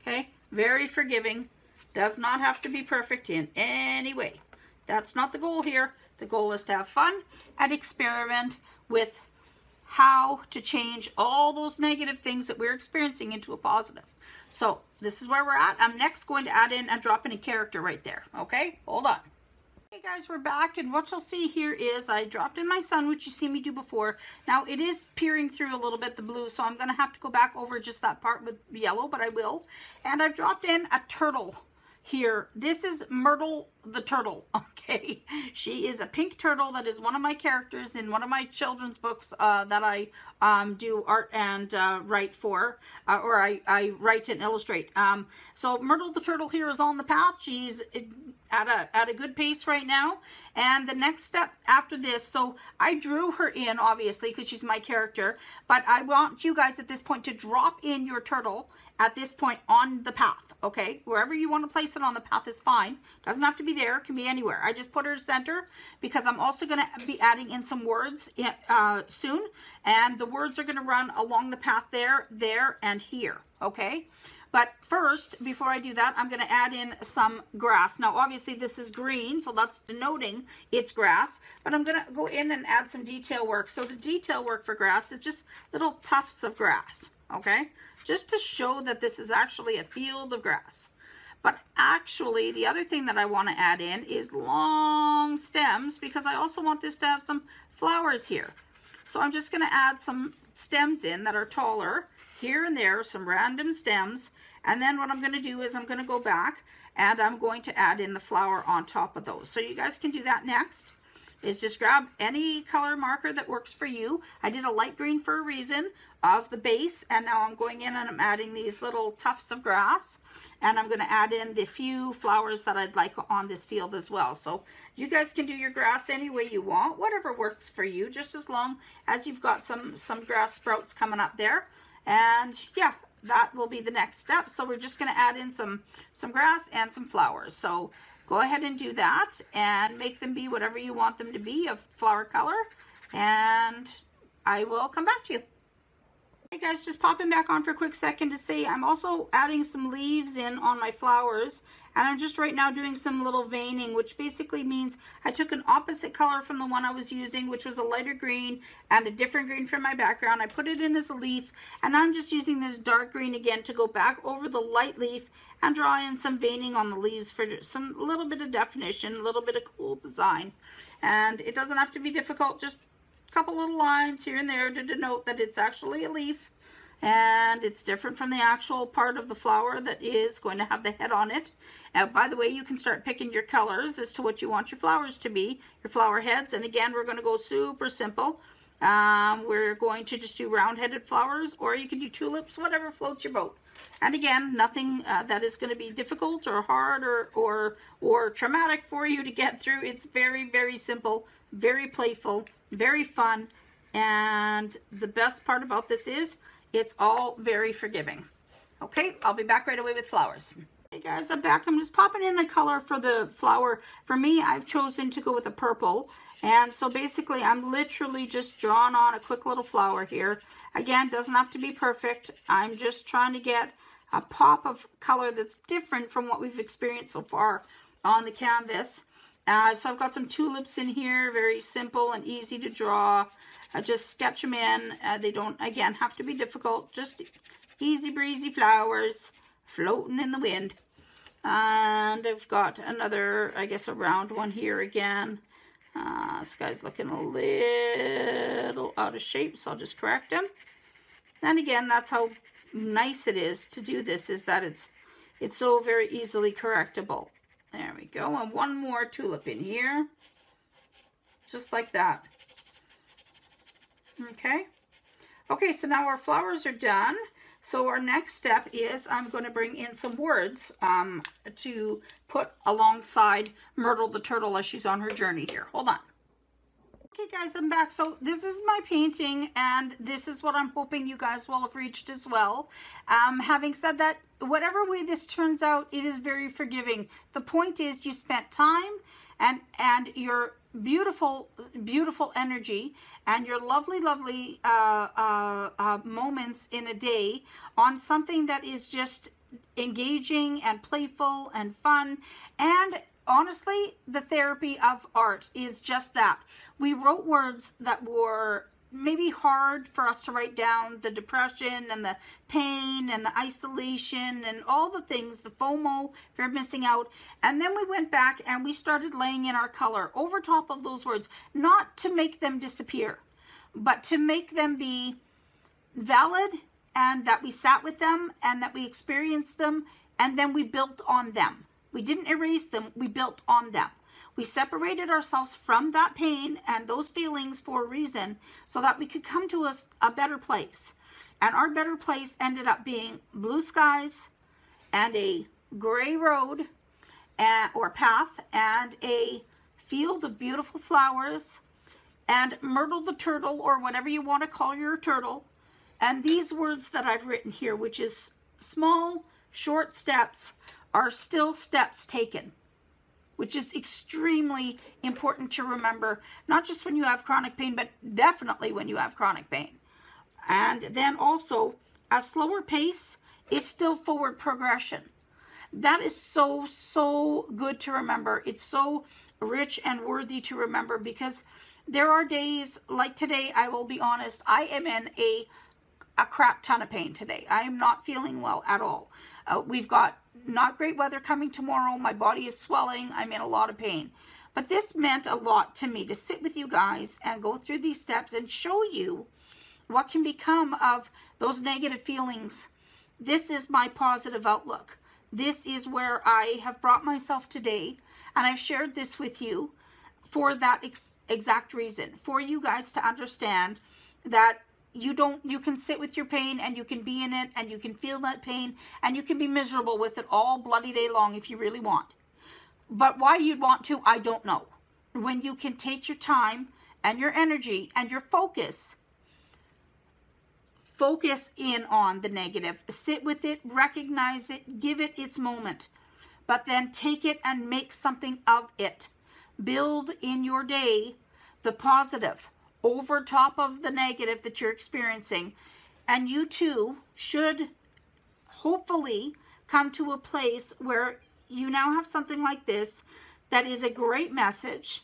okay? Very forgiving. Does not have to be perfect in any way. That's not the goal here. The goal is to have fun and experiment with how to change all those negative things that we're experiencing into a positive. So this is where we're at. I'm next going to add in and drop in a character right there. Okay, hold on. Hey guys, we're back and what you'll see here is I dropped in my sun, which you see me do before. Now it is peering through a little bit the blue, so I'm gonna have to go back over just that part with yellow, but I will. And I've dropped in a turtle here. This is Myrtle the turtle, okay? She is a pink turtle that is one of my characters in one of my children's books uh, that I um, do art and uh, write for, uh, or I, I write and illustrate. Um, so Myrtle the turtle here is on the path. She's at a, at a good pace right now. And the next step after this, so I drew her in, obviously, because she's my character, but I want you guys at this point to drop in your turtle at this point on the path, okay? Wherever you want to place it on the path is fine. Doesn't have to be there. It can be anywhere. I just put her center because I'm also going to be adding in some words uh, soon. And the words are going to run along the path there, there, and here, okay? But first, before I do that, I'm going to add in some grass. Now, obviously, this is green, so that's denoting it's grass. But I'm going to go in and add some detail work. So the detail work for grass is just little tufts of grass, okay? Just to show that this is actually a field of grass. But actually, the other thing that I want to add in is long stems because I also want this to have some flowers here. So I'm just going to add some stems in that are taller here and there, some random stems. And then what I'm going to do is I'm going to go back and I'm going to add in the flower on top of those. So you guys can do that next is just grab any color marker that works for you. I did a light green for a reason of the base and now I'm going in and I'm adding these little tufts of grass and I'm going to add in the few flowers that I'd like on this field as well. So you guys can do your grass any way you want, whatever works for you, just as long as you've got some, some grass sprouts coming up there. And yeah, that will be the next step. So we're just going to add in some, some grass and some flowers. So go ahead and do that and make them be whatever you want them to be of flower color. And I will come back to you. Hey guys, just popping back on for a quick second to say I'm also adding some leaves in on my flowers and I'm just right now doing some little veining which basically means I took an opposite color from the one I was using which was a lighter green and a different green from my background. I put it in as a leaf and I'm just using this dark green again to go back over the light leaf and draw in some veining on the leaves for some little bit of definition, a little bit of cool design. And it doesn't have to be difficult, just couple little lines here and there to denote that it's actually a leaf and it's different from the actual part of the flower that is going to have the head on it. And by the way, you can start picking your colors as to what you want your flowers to be, your flower heads. And again, we're going to go super simple. Um, we're going to just do round-headed flowers, or you can do tulips, whatever floats your boat. And again, nothing uh, that is going to be difficult or hard or, or, or traumatic for you to get through. It's very, very simple, very playful, very fun. And the best part about this is it's all very forgiving. Okay, I'll be back right away with flowers. Hey guys, I'm back. I'm just popping in the color for the flower. For me, I've chosen to go with a purple. And so basically, I'm literally just drawing on a quick little flower here. Again, doesn't have to be perfect. I'm just trying to get a pop of color that's different from what we've experienced so far on the canvas. Uh, so I've got some tulips in here, very simple and easy to draw. I just sketch them in. Uh, they don't, again, have to be difficult. Just easy breezy flowers floating in the wind. And I've got another, I guess, a round one here again. Uh, this guy's looking a little out of shape, so I'll just correct him. And again, that's how nice it is to do this, is that it's it's so very easily correctable. There we go. And one more tulip in here. Just like that. Okay. Okay, so now our flowers are done. So our next step is I'm going to bring in some words um, to put alongside Myrtle the turtle as she's on her journey here. Hold on. Guys, I'm back. So this is my painting and this is what I'm hoping you guys will have reached as well. Um, having said that, whatever way this turns out, it is very forgiving. The point is you spent time and, and your beautiful, beautiful energy and your lovely, lovely uh, uh, uh, moments in a day on something that is just engaging and playful and fun and honestly, the therapy of art is just that. We wrote words that were maybe hard for us to write down the depression and the pain and the isolation and all the things, the FOMO, fear of missing out. And then we went back and we started laying in our color over top of those words, not to make them disappear, but to make them be valid and that we sat with them and that we experienced them and then we built on them. We didn't erase them, we built on them. We separated ourselves from that pain and those feelings for a reason so that we could come to a, a better place. And our better place ended up being blue skies and a gray road and, or path and a field of beautiful flowers and Myrtle the turtle or whatever you want to call your turtle. And these words that I've written here, which is small, short steps are still steps taken, which is extremely important to remember, not just when you have chronic pain, but definitely when you have chronic pain. And then also, a slower pace is still forward progression. That is so, so good to remember. It's so rich and worthy to remember because there are days like today, I will be honest, I am in a, a crap ton of pain today. I am not feeling well at all. Uh, we've got not great weather coming tomorrow. My body is swelling. I'm in a lot of pain. But this meant a lot to me to sit with you guys and go through these steps and show you what can become of those negative feelings. This is my positive outlook. This is where I have brought myself today. And I've shared this with you for that ex exact reason. For you guys to understand that you don't you can sit with your pain and you can be in it and you can feel that pain and you can be miserable with it all bloody day long if you really want. But why you'd want to i don't know. When you can take your time and your energy and your focus focus in on the negative. Sit with it recognize it give it its moment but then take it and make something of it. Build in your day the positive over top of the negative that you're experiencing. And you too should hopefully come to a place where you now have something like this that is a great message.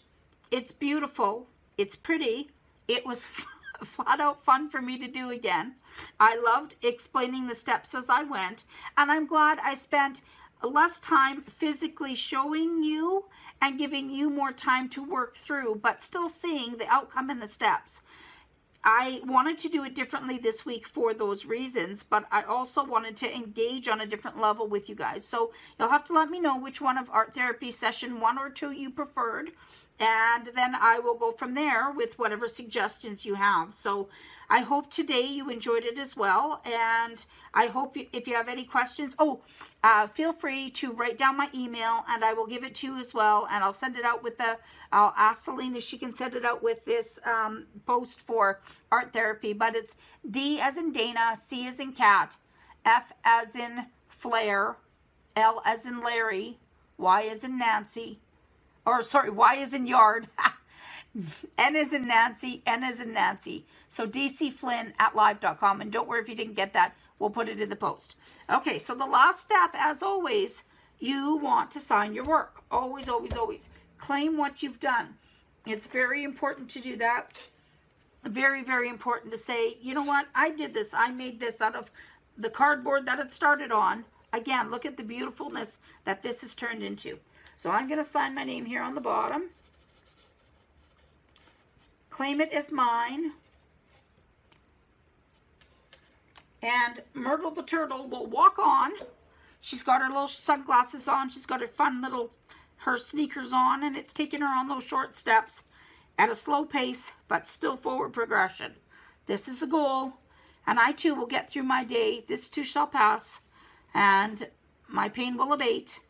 It's beautiful. It's pretty. It was flat out fun for me to do again. I loved explaining the steps as I went. And I'm glad I spent less time physically showing you and giving you more time to work through, but still seeing the outcome and the steps. I wanted to do it differently this week for those reasons, but I also wanted to engage on a different level with you guys. So you'll have to let me know which one of art therapy session one or two you preferred, and then I will go from there with whatever suggestions you have. So I hope today you enjoyed it as well. And I hope you, if you have any questions, oh, uh, feel free to write down my email and I will give it to you as well. And I'll send it out with the, I'll ask Celine if she can send it out with this um, post for art therapy. But it's D as in Dana, C as in cat, F as in flare, L as in Larry, Y as in Nancy, or sorry, Y is in yard. N is in Nancy, N is in Nancy. So DC Flynn at live.com. And don't worry if you didn't get that, we'll put it in the post. Okay, so the last step, as always, you want to sign your work. Always, always, always. Claim what you've done. It's very important to do that. Very, very important to say, you know what, I did this. I made this out of the cardboard that it started on. Again, look at the beautifulness that this has turned into. So I'm going to sign my name here on the bottom claim it as mine. And Myrtle the turtle will walk on. She's got her little sunglasses on. She's got her fun little, her sneakers on. And it's taking her on those short steps at a slow pace, but still forward progression. This is the goal. And I too will get through my day. This too shall pass. And my pain will abate.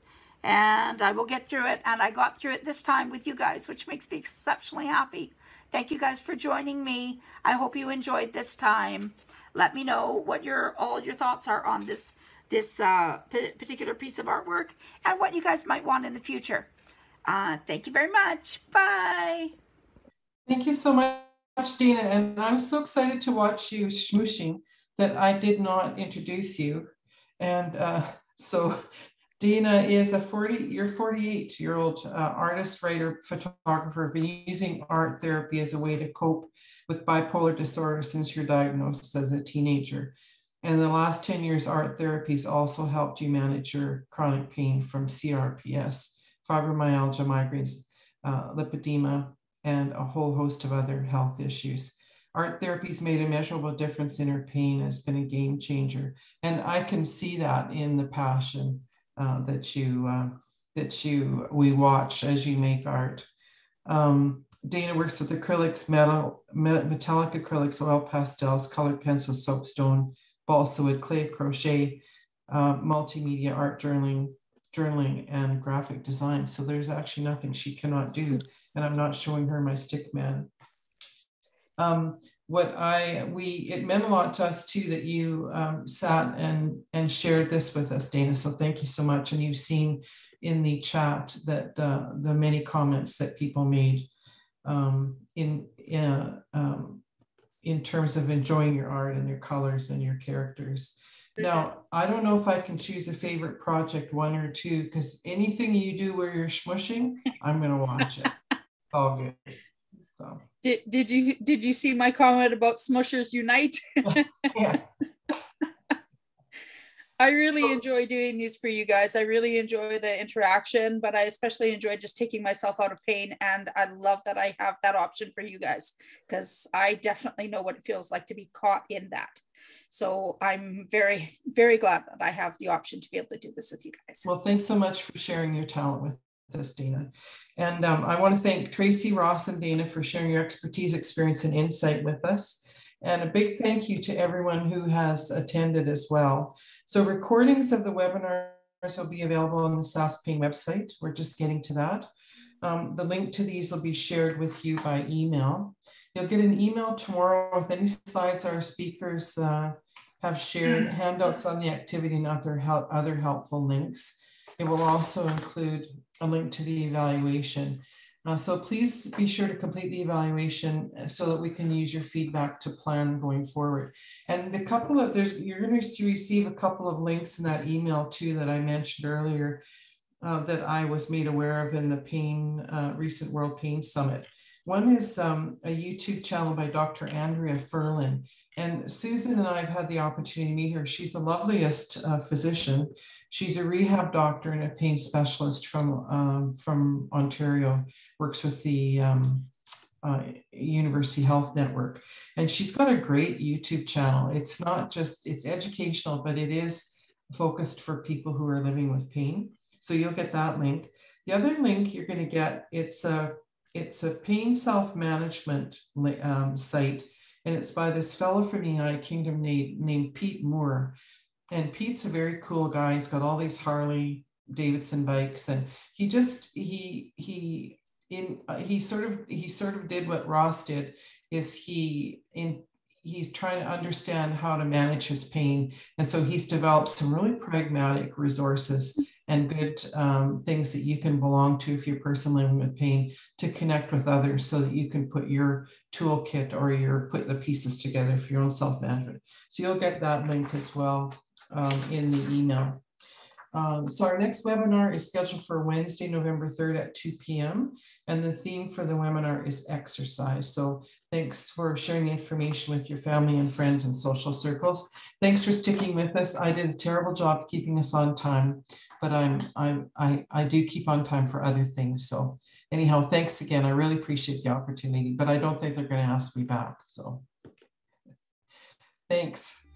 And I will get through it. And I got through it this time with you guys, which makes me exceptionally happy. Thank you guys for joining me. I hope you enjoyed this time. Let me know what your all your thoughts are on this this uh, particular piece of artwork and what you guys might want in the future. Uh, thank you very much. Bye. Thank you so much, Dina. And I'm so excited to watch you smooshing that I did not introduce you. And uh, so Dina is a 40, you're 48 year old uh, artist, writer, photographer, been using art therapy as a way to cope with bipolar disorder since your diagnosis as a teenager. And in the last 10 years, art therapies also helped you manage your chronic pain from CRPS, fibromyalgia, migraines, uh, lipedema, and a whole host of other health issues. Art therapy's made a measurable difference in her pain, has been a game changer. And I can see that in the passion uh, that you uh, that you we watch as you make art. Um, Dayna works with acrylics, metal, metallic acrylics, oil pastels, colored pencil, soapstone, balsa clay, crochet, uh, multimedia art journaling, journaling, and graphic design. So there's actually nothing she cannot do, and I'm not showing her my stick man. Um, what I we it meant a lot to us too that you um, sat and and shared this with us, Dayna. So thank you so much. And you've seen in the chat that uh, the many comments that people made um, in in, um, in terms of enjoying your art and your colors and your characters. Now, I don't know if I can choose a favorite project, one or two, because anything you do where you're smushing, I'm going to watch it. All good. So. Did, did you did you see my comment about Smushers Unite? yeah. I really enjoy doing these for you guys. I really enjoy the interaction, but I especially enjoy just taking myself out of pain. And I love that I have that option for you guys because I definitely know what it feels like to be caught in that. So I'm very, very glad that I have the option to be able to do this with you guys. Well, thanks so much for sharing your talent with us, Dayna. And um, I want to thank Tracy, Ross, and Dayna for sharing your expertise, experience, and insight with us. And a big thank you to everyone who has attended as well. So recordings of the webinars will be available on the SaskPain website. We're just getting to that. Um, the link to these will be shared with you by email. You'll get an email tomorrow with any slides our speakers uh, have shared, handouts on the activity and other, help, other helpful links. It will also include a link to the evaluation. Uh, so please be sure to complete the evaluation uh, so that we can use your feedback to plan going forward. And the couple of there's you're going to receive a couple of links in that email too that I mentioned earlier uh, that I was made aware of in the pain uh, recent World Pain Summit. One is um, a YouTube channel by Dr. Andrea Furlan. And Susan and I have had the opportunity to meet her. She's the loveliest uh, physician. She's a rehab doctor and a pain specialist from, um, from Ontario, works with the um, uh, University Health Network. And she's got a great YouTube channel. It's not just, it's educational, but it is focused for people who are living with pain. So you'll get that link. The other link you're going to get, it's a, it's a pain self-management um, site and it's by this fellow from the United Kingdom named, named Pete Moore. And Pete's a very cool guy. He's got all these Harley Davidson bikes, and he just he he in uh, he sort of he sort of did what Ross did. Is he in he's trying to understand how to manage his pain, and so he's developed some really pragmatic resources and good um, things that you can belong to if you're a person living with pain to connect with others so that you can put your toolkit or your put the pieces together for your own self-management. So you'll get that link as well um, in the email. Um, so our next webinar is scheduled for Wednesday, November 3rd at 2 p.m. And the theme for the webinar is exercise. So thanks for sharing the information with your family and friends and social circles. Thanks for sticking with us. I did a terrible job keeping us on time, but I'm, I'm, I, I do keep on time for other things. So anyhow, thanks again. I really appreciate the opportunity, but I don't think they're going to ask me back. So thanks.